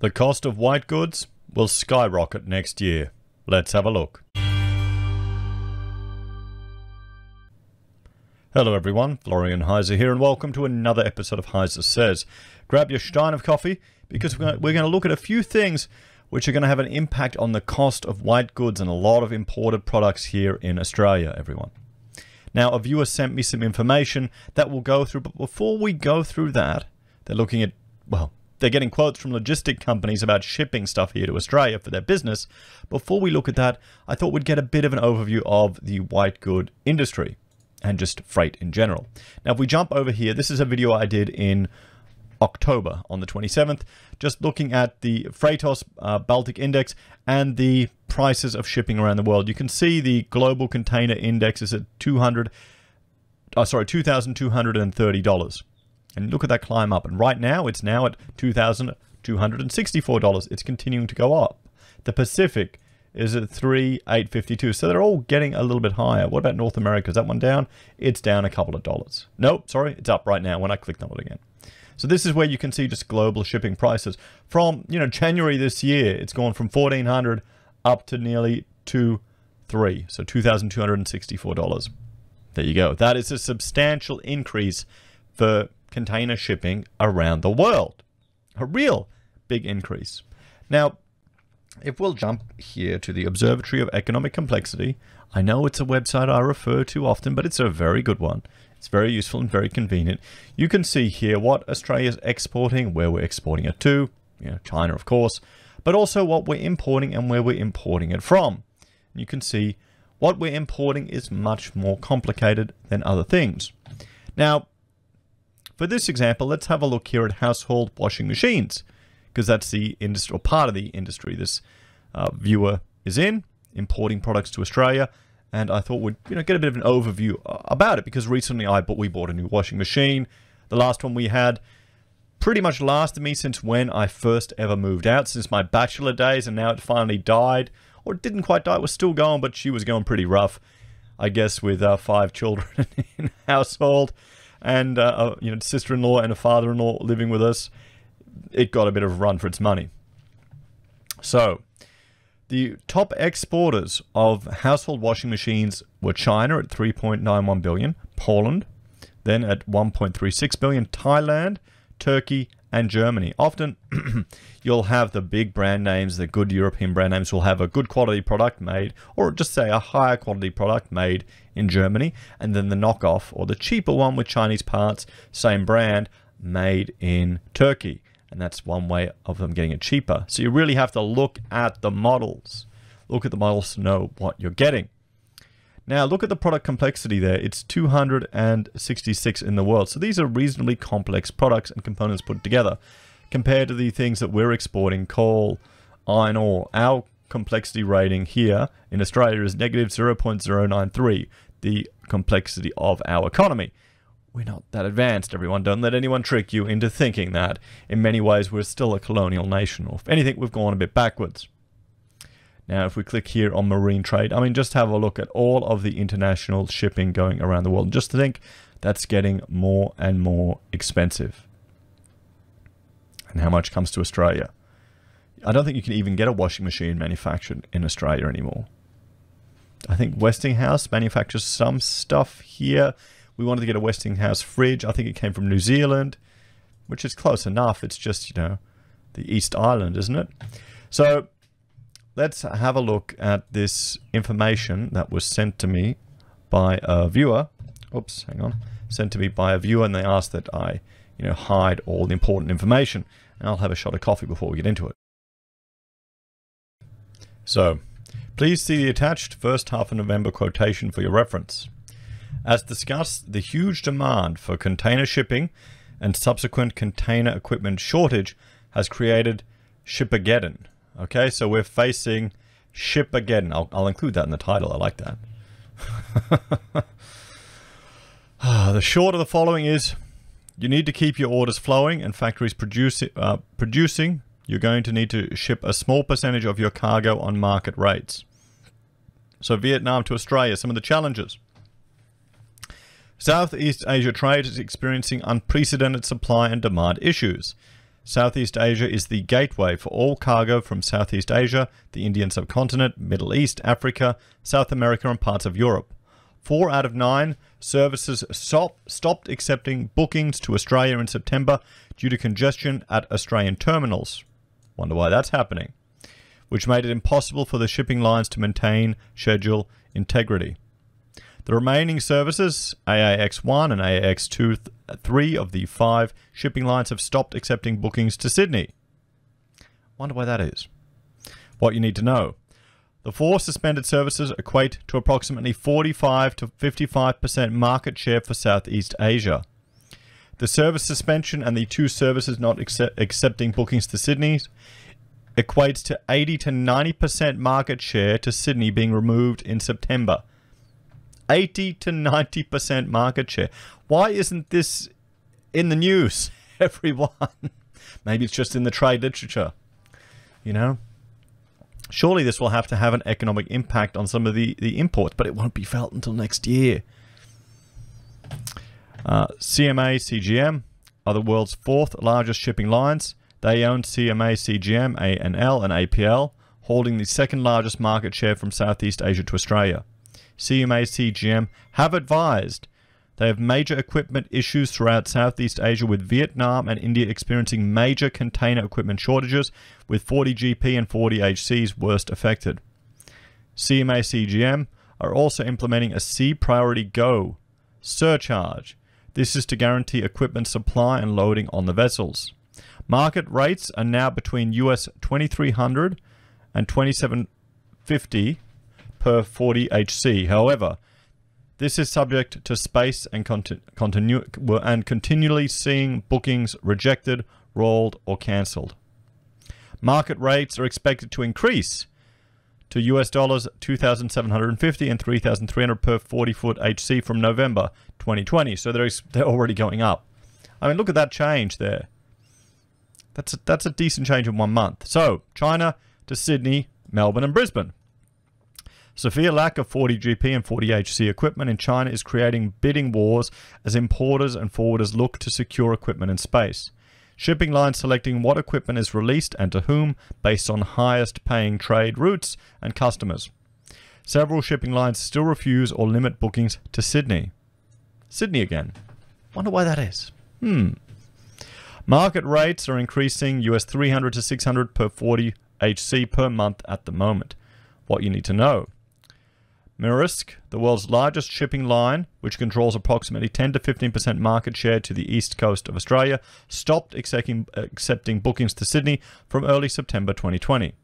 The cost of white goods will skyrocket next year. Let's have a look. Hello everyone, Florian Heise here and welcome to another episode of Heise Says. Grab your stein of coffee because we're going to look at a few things which are going to have an impact on the cost of white goods and a lot of imported products here in Australia, everyone. Now, a viewer sent me some information that we'll go through, but before we go through that, they're looking at, well, they're getting quotes from logistic companies about shipping stuff here to Australia for their business. Before we look at that, I thought we'd get a bit of an overview of the white good industry and just freight in general. Now, if we jump over here, this is a video I did in October on the 27th, just looking at the Freightos uh, Baltic Index and the prices of shipping around the world. You can see the global container index is at 200, uh, sorry, $2,230. And look at that climb up. And right now, it's now at $2,264. It's continuing to go up. The Pacific is at 3,852. So they're all getting a little bit higher. What about North America? Is that one down? It's down a couple of dollars. Nope, sorry, it's up right now when I clicked on it again. So this is where you can see just global shipping prices. From, you know, January this year, it's gone from 1400 up to nearly 2 3 so $2,264. There you go. That is a substantial increase for container shipping around the world. A real big increase. Now, if we'll jump here to the Observatory of Economic Complexity, I know it's a website I refer to often, but it's a very good one. It's very useful and very convenient. You can see here what Australia's exporting, where we're exporting it to, you know, China of course, but also what we're importing and where we're importing it from. You can see what we're importing is much more complicated than other things. Now, for this example, let's have a look here at household washing machines, because that's the industry, or part of the industry this uh, viewer is in, importing products to Australia. And I thought we'd you know get a bit of an overview uh, about it because recently I bought we bought a new washing machine. The last one we had pretty much lasted me since when I first ever moved out, since my bachelor days, and now it finally died. Or it didn't quite die, it was still going, but she was going pretty rough, I guess, with uh, five children in household and uh, a you know sister-in-law and a father-in-law living with us, it got a bit of a run for its money. So, the top exporters of household washing machines were China at 3.91 billion, Poland, then at 1.36 billion, Thailand, Turkey, and Germany. Often you'll have the big brand names, the good European brand names will have a good quality product made, or just say a higher quality product made in Germany, and then the knockoff or the cheaper one with Chinese parts, same brand, made in Turkey. And that's one way of them getting it cheaper. So you really have to look at the models. Look at the models to know what you're getting. Now look at the product complexity there. It's 266 in the world. So these are reasonably complex products and components put together compared to the things that we're exporting, coal, iron ore. Our complexity rating here in Australia is negative 0.093, the complexity of our economy. We're not that advanced, everyone. Don't let anyone trick you into thinking that. In many ways, we're still a colonial nation, or if anything, we've gone a bit backwards. Now, if we click here on marine trade, I mean, just have a look at all of the international shipping going around the world. Just to think that's getting more and more expensive. And how much comes to Australia? I don't think you can even get a washing machine manufactured in Australia anymore. I think Westinghouse manufactures some stuff here. We wanted to get a Westinghouse fridge. I think it came from New Zealand, which is close enough. It's just, you know, the East Island, isn't it? So let's have a look at this information that was sent to me by a viewer. Oops, hang on. Sent to me by a viewer, and they asked that I, you know, hide all the important information. And I'll have a shot of coffee before we get into it. So, please see the attached first half of November quotation for your reference. As discussed, the huge demand for container shipping and subsequent container equipment shortage has created Shipageddon, Okay, so we're facing Shipageddon. I'll, I'll include that in the title. I like that. the short of the following is you need to keep your orders flowing and factories produce, uh, producing. You're going to need to ship a small percentage of your cargo on market rates. So Vietnam to Australia, some of the challenges. Southeast Asia trade is experiencing unprecedented supply and demand issues. Southeast Asia is the gateway for all cargo from Southeast Asia, the Indian subcontinent, Middle East, Africa, South America, and parts of Europe. Four out of nine services stop, stopped accepting bookings to Australia in September due to congestion at Australian terminals. Wonder why that's happening. Which made it impossible for the shipping lines to maintain schedule integrity. The remaining services, AAX1 and AAX2, three of the five shipping lines have stopped accepting bookings to Sydney. Wonder why that is. What you need to know. The four suspended services equate to approximately 45 to 55% market share for Southeast Asia. The service suspension and the two services not accept, accepting bookings to Sydney equates to 80 to 90% market share to Sydney being removed in September. 80 to 90% market share. Why isn't this in the news, everyone? Maybe it's just in the trade literature. You know? Surely this will have to have an economic impact on some of the, the imports, but it won't be felt until next year. Uh, CMA CGM are the world's fourth largest shipping lines. They own CMA CGM, ANL, and APL, holding the second largest market share from Southeast Asia to Australia. CMA CGM have advised they have major equipment issues throughout Southeast Asia, with Vietnam and India experiencing major container equipment shortages, with 40GP and 40HCs worst affected. CMA CGM are also implementing a Sea Priority Go surcharge. This is to guarantee equipment supply and loading on the vessels. Market rates are now between US 2300 and 2750 per 40 HC. However, this is subject to space and, conti- continu- and continually seeing bookings rejected, rolled, or cancelled. Market rates are expected to increase to US dollars 2,750 and 3,300 per 40 foot HC from November 2020. So they're, they're already going up. I mean, look at that change there. That's a, that's a decent change in one month. So China to Sydney, Melbourne, and Brisbane. Severe lack of 40GP and 40HC equipment in China is creating bidding wars as importers and forwarders look to secure equipment in space. Shipping lines selecting what equipment is released and to whom based on highest paying trade routes and customers. Several shipping lines still refuse or limit bookings to Sydney. Sydney again. Wonder why that is. Hmm. Market rates are increasing US 300 to 600 per 40 HC per month at the moment. What you need to know. Maersk, the world's largest shipping line, which controls approximately 10 to 15% market share to the east coast of Australia, stopped accepting, accepting bookings to Sydney from early September 2020.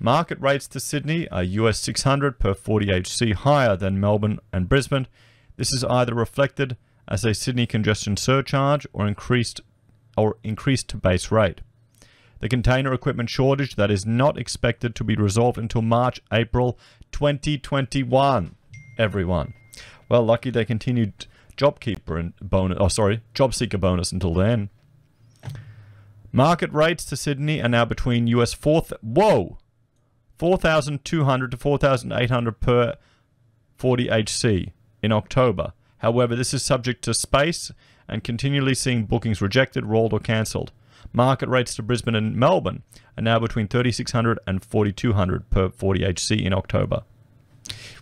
Market rates to Sydney are US 600 per 40 HC higher than Melbourne and Brisbane. This is either reflected as a Sydney congestion surcharge or increased or increased base rate. The container equipment shortage that is not expected to be resolved until March, April 2021. Everyone. Well, lucky they continued JobKeeper and bonus. Oh, sorry, Job Seeker bonus until then. Market rates to Sydney are now between US fourth. Whoa, 4,200 to 4,800 per 40 HC in October. However, this is subject to space and continually seeing bookings rejected, rolled, or cancelled. Market rates to Brisbane and Melbourne are now between 3600 and 4200 per 40 HC in October.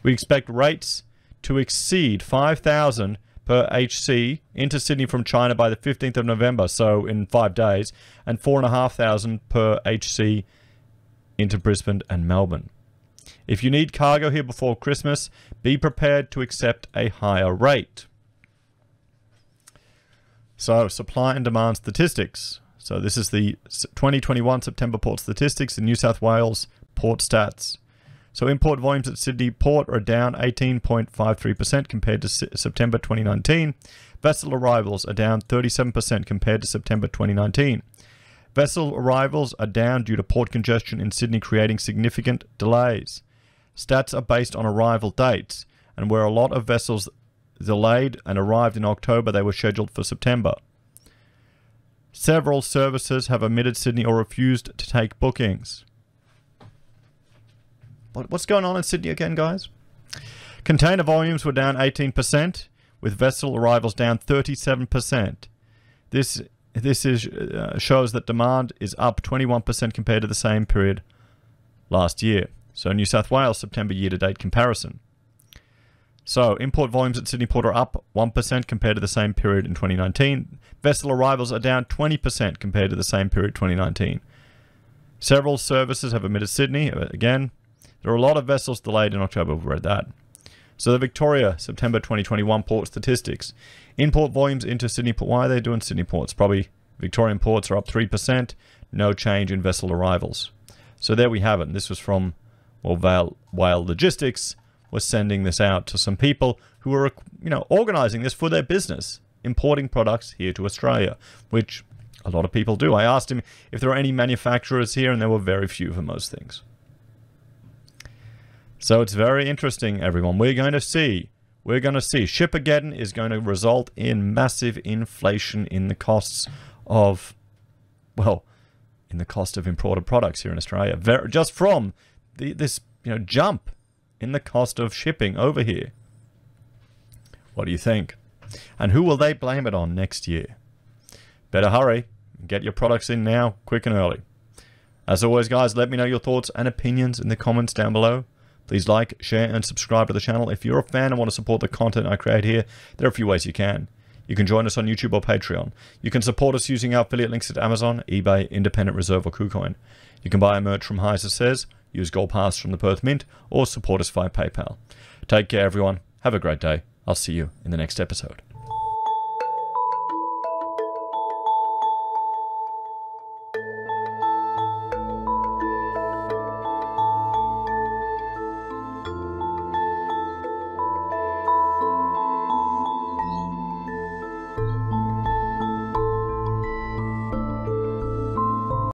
We expect rates to exceed 5000 per HC into Sydney from China by the 15th of November, so in five days, and 4,500 per HC into Brisbane and Melbourne. If you need cargo here before Christmas, be prepared to accept a higher rate. So, supply and demand statistics. So, this is the 2021 September port statistics in New South Wales port stats. So, import volumes at Sydney Port are down 18.53% compared to September 2019. Vessel arrivals are down 37% compared to September 2019. Vessel arrivals are down due to port congestion in Sydney, creating significant delays. Stats are based on arrival dates, and where a lot of vessels delayed and arrived in October, they were scheduled for September. Several services have omitted Sydney or refused to take bookings. What's going on in Sydney again, guys? Container volumes were down 18%, with vessel arrivals down 37%. This this is uh, shows that demand is up 21% compared to the same period last year. So New South Wales September year-to-date comparison. So import volumes at Sydney Port are up 1% compared to the same period in 2019. Vessel arrivals are down 20% compared to the same period 2019. Several services have omitted Sydney. Uh, again, there are a lot of vessels delayed in October. We've read that. So the Victoria September 2021 port statistics. Import volumes into Sydney Port. Why are they doing Sydney ports? Probably Victorian ports are up 3%. No change in vessel arrivals. So there we have it. This was from well, Logistics was sending this out to some people who were, you know, organizing this for their business, importing products here to Australia, which a lot of people do. I asked him if there are any manufacturers here, and there were very few for most things. So it's very interesting, everyone. We're going to see. We're going to see. Shipageddon is going to result in massive inflation in the costs of, well, in the cost of imported products here in Australia. Just from the, this, you know, jump in the cost of shipping over here. What do you think? And who will they blame it on next year? Better hurry. Get your products in now, quick and early. As always, guys, let me know your thoughts and opinions in the comments down below. Please like, share, and subscribe to the channel. If you're a fan and want to support the content I create here, there are a few ways you can. You can join us on YouTube or Patreon. You can support us using our affiliate links at Amazon, eBay, Independent Reserve, or KuCoin. You can buy our merch from Heise Says, use Gold Pass from the Perth Mint, or support us via PayPal. Take care, everyone. Have a great day. I'll see you in the next episode.